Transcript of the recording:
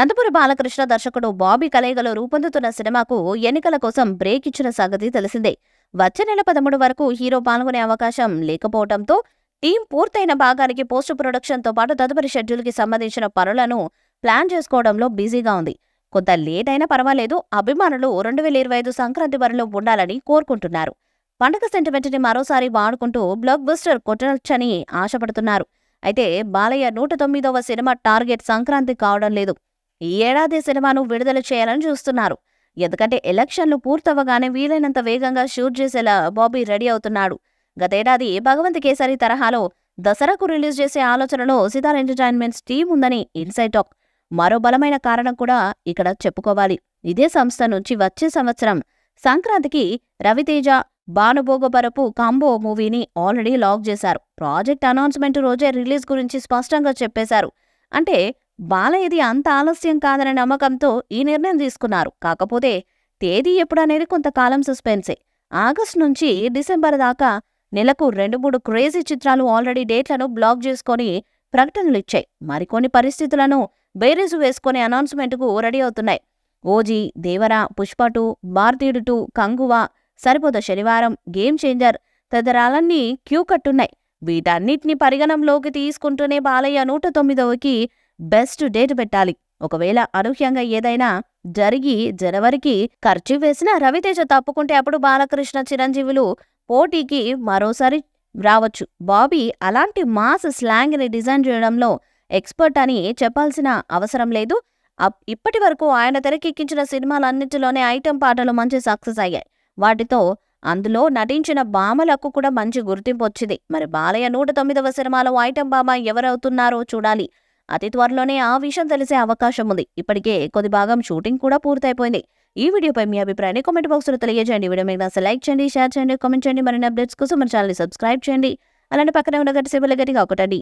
నందమూరి బాలకృష్ణ దర్శకుడు బాబీ కలయిగలో రూపొందుతున్న సినిమాకు ఎన్నికల కోసం బ్రేక్ ఇచ్చిన సంగతి తెలిసిందే. వచ్చే నెల పదమూడు వరకు హీరో పాల్గొనే అవకాశం లేకపోవడంతో టీం పూర్తయిన భాగానికి పోస్ట్ ప్రొడక్షన్తో పాటు తదుపరి షెడ్యూల్కి సంబంధించిన పనులను ప్లాన్ చేసుకోవడంలో బిజీగా ఉంది. కొంత లేట్ అయినా పర్వాలేదు అభిమానులు రెండు వేల ఇరవై ఐదు సంక్రాంతి వరలో ఉండాలని కోరుకుంటున్నారు. పండగ సెంటిమెంట్ని మరోసారి వాడుకుంటూ బ్లాక్ బస్టర్ కొట్టనొచ్చని ఆశపడుతున్నారు. అయితే బాలయ్య నూట తొమ్మిదవ సినిమా టార్గెట్ సంక్రాంతి కావడం లేదు. ఈ ఏడాది సినిమాను విడుదల చేయాలని చూస్తున్నారు. ఎందుకంటే ఎలక్షన్లు పూర్తవగానే వీలైనంత వేగంగా షూట్ చేసేలా బాబీ రెడీ అవుతున్నాడు. గతేడాది భగవంత్ కేసరి తరహాలో దసరాకు రిలీజ్ చేసే ఆలోచనలో సితార్ ఎంటర్టైన్మెంట్స్ టీం ఉందని ఇన్సైట్ టాక్. మరో బలమైన కారణం కూడా ఇక్కడ చెప్పుకోవాలి. ఇదే సంస్థ నుంచి వచ్చే సంవత్సరం సంక్రాంతికి రవితేజ భానుభోగపరపు కాంబో మూవీని ఆల్రెడీ లాక్ చేశారు. ప్రాజెక్ట్ అనౌన్స్మెంట్ రోజే రిలీజ్ గురించి స్పష్టంగా చెప్పేశారు. అంటే బాలయ్యది అంత ఆలస్యం కాదనే నమ్మకంతో ఈ నిర్ణయం తీసుకున్నారు. కాకపోతే తేదీ ఎప్పుడనేది కొంతకాలం సస్పెన్సే ఆగస్టు నుంచి డిసెంబర్ దాకా నెలకు రెండు మూడు క్రేజీ చిత్రాలు ఆల్రెడీ డేట్లను బ్లాక్ చేసుకొని ప్రకటనలు ఇచ్చాయి మరికొన్ని పరిస్థితులను బేరీజు వేసుకొని అనౌన్స్మెంట్కు రెడీ అవుతున్నాయి. OG Devara Pushpa two Bharateeyudu two Kanguva Saripodhaa Sanivaaram game changer తదితరాలన్నీ queue కట్టున్నాయి. వీటన్నిటిని పరిగణంలోకి తీసుకుంటూనే బాలయ్య నూట తొమ్మిదవకి బెస్ట్ డేట్ పెట్టాలి. ఒకవేళ అనూహ్యంగా ఏదైనా జరిగి జనవరికి ఖర్చు వేసిన రవితేజ తప్పుకుంటే అప్పుడు బాలకృష్ణ చిరంజీవులు పోటీకి మరోసారి రావచ్చు. బాబీ అలాంటి మాస్ స్లాంగ్ని డిజైన్ చేయడంలో ఎక్స్పర్ట్ అని చెప్పాల్సిన అవసరం లేదు. అప్- ఇప్పటి వరకు ఆయన తెరకెక్కించిన సినిమాలన్నింటిలోనే ఐటెం పాటలు మంచి సక్సెస్ అయ్యాయి. వాటితో అందులో నటించిన బామలకు కూడా మంచి గుర్తింపు వచ్చింది. మరి బాలయ్య నూట తొమ్మిదవ సినిమాలో ఐటెం భామ ఎవరవుతున్నారో చూడాలి. అతి త్వరలోనే ఆ విషయం తెలిసే అవకాశం ఉంది. ఇప్పటికే కొద్ది భాగం షూటింగ్ కూడా పూర్తయిపోయింది. ఈ వీడియోపై మీ అభిప్రాయాన్ని కామెంట్ బాక్స్లో తెలియజేయండి. వీడియో మీకు నచ్చితే లైక్ చేయండి షేర్ చేయండి కామెంట్ చేయండి. మరిన్ని అప్డేట్స్ కోసం మన ఛానల్ని సబ్స్క్రైబ్ చేయండి. అలానే పక్కనే ఉన్న గట్టి సేవలు గట్టిగా ఒకటండి